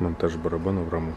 монтаж барабана в раму